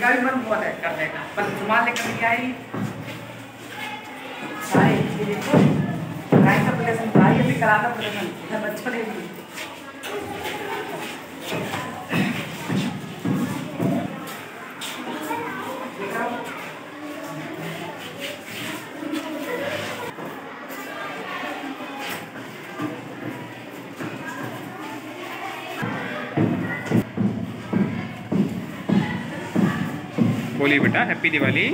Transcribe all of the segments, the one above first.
इनका भी मन बहुत है करने का, पर सामान लेकर के आई सारे देखो ड्राइंग का प्रदर्शन था ये भी कराटा प्रदर्शन इधर बच्चों ने भी देखा? बोलिए बेटा हैप्पी दिवाली।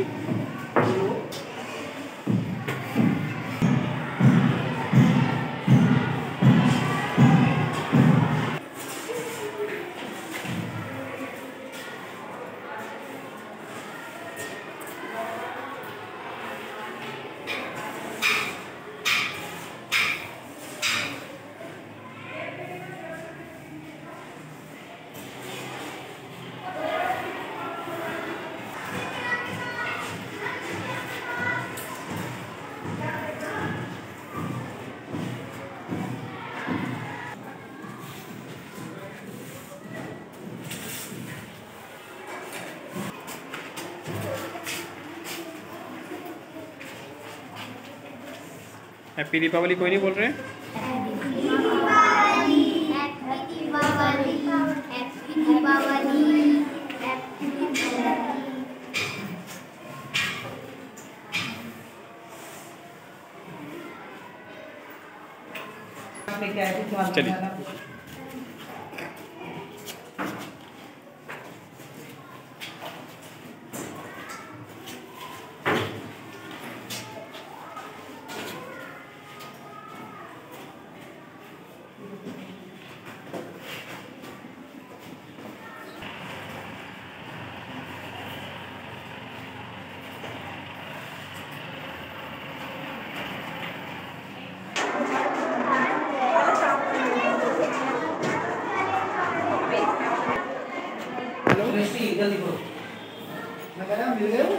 हैप्पी दीपावली कोई नहीं बोल रहे चलिए। जल्दी करो मैं कह रहा हूँ, मिल गए वो?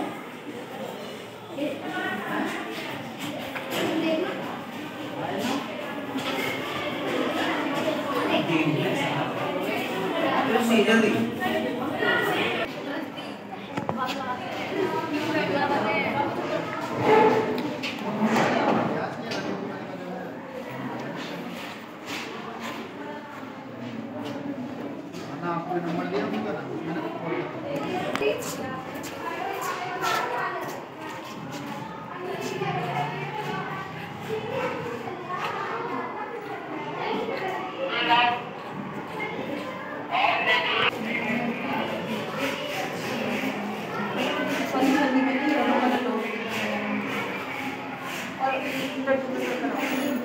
दृष्टि जल्दी और इधर दूसरी तरफ